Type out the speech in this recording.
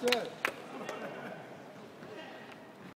That's it.